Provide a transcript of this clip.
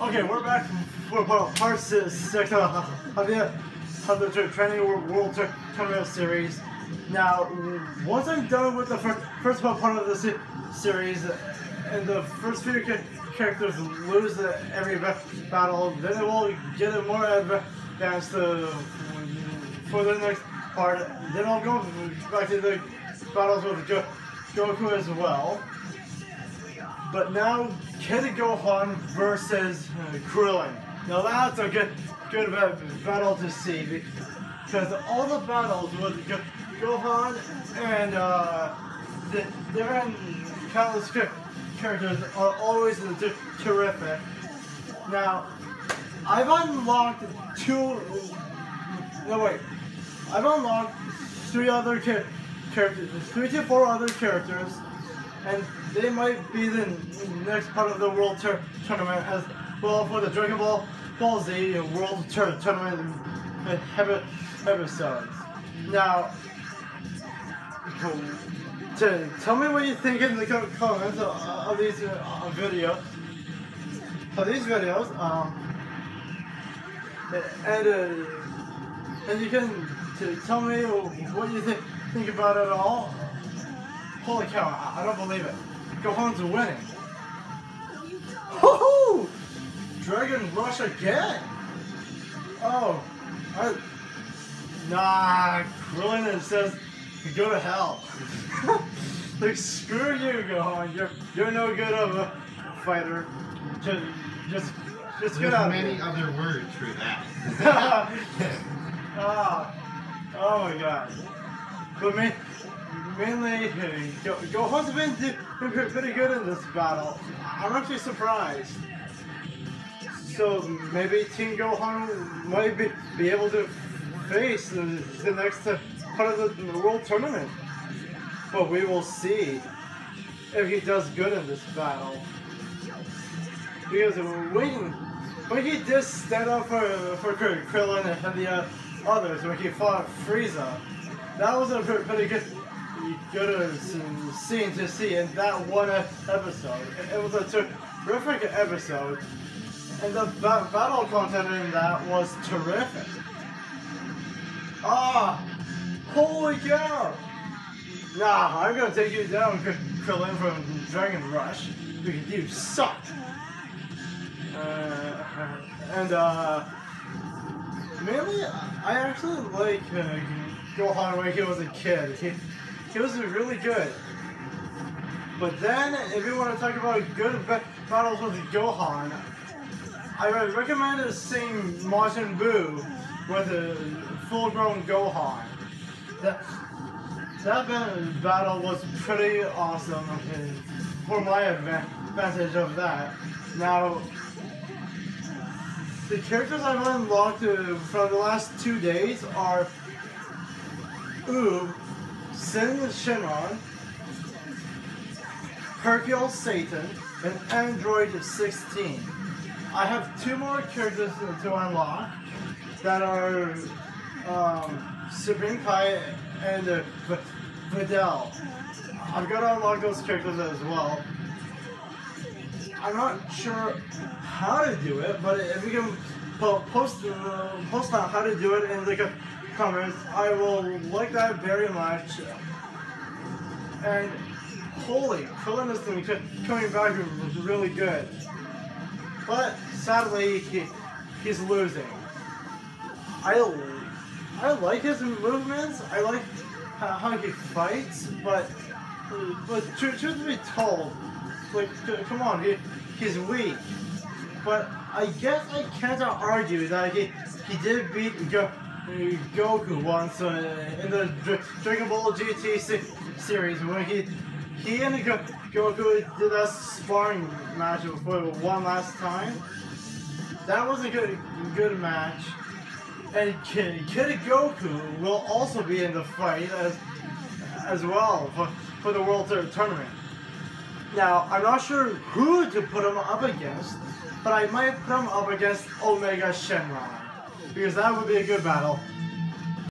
Okay, we're back for part, six of the, of the, Training World, World Tournament series. Now, once I'm done with the fir- first part of the se- series, and the first few characters lose every battle, then it will get a more advanced uh, for the next part. Then I'll go back to the battles with Goku as well. But now, Kid Gohan versus Krillin. Now that's a good, good battle to see because all the battles with Go- Gohan and uh, the different countless cha- characters are always terrific. Now, I've unlocked two. No wait, I've unlocked three other characters, three to four other characters and they might be the next part of the World Tour Tournament as well for the Dragon Ball Ball Z World Tour Tournament epi- episodes. Now, to tell me what you think in the co- comments of, these uh, videos. Of these videos, um, and uh, and you can tell me what you think think about it all. Holy cow, I, I don't believe it. Gohan's winning. Woohoo! Dragon Rush again! Oh, I, nah, Krillin it says, go to hell. like, screw you, Gohan. You're, you're no good of a fighter. Just, just, just get There's out many of here. other words for that. Ah, oh my god. But ma- mainly, uh, Go- Gohan's been, been pretty good in this battle. I'm actually surprised. So maybe Team Gohan might be, be able to face the, the next part of the, the World Tournament. But we will see if he does good in this battle. Because when, when he did stand up for, for Kr- Krillin and the uh, others, when he fought Frieza, that was a pretty good, good uh, s- scene to see in that one episode. It, was a terrific episode, and the ba- battle content in that was terrific. Ah, holy cow! Nah, I'm gonna take you down, Kr- Krillin from Dragon Rush, you suck. Uh, and uh, mainly, I actually like uh, Gohan when he was a kid. He, he was really good. But then, if you want to talk about good battles with Gohan, I would recommend seeing Majin Buu with a full-grown Gohan. That that battle was pretty awesome for my adva- advantage of that. Now, the characters I've unlocked uh, from the last two days are Oob, Syn Shenron, Hercule Satan, and Android 16. I have two more characters to unlock that are um, and uh, Videl. I've got to unlock those characters as well. I'm not sure how to do it, but if you can po- post uh, post on how to do it in the co- comments, I will like that very much. And holy, Krillin is coming back was really good, but sadly he, he's losing. I I like his movements. I like how, he fights, but but truth, be told, like come on, he he's weak. But I guess I can't argue that he he did beat Go, Goku once uh, in the Dra- Dragon Ball GT se- series when he he and Go, Goku did a sparring match for one last time. That was a good good match. And Kid, Kid Goku will also be in the fight as as well for, for the World Tour Tournament. Now, I'm not sure who to put him up against, but I might put him up against Omega Shenron. Because that would be a good battle.